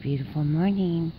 beautiful morning.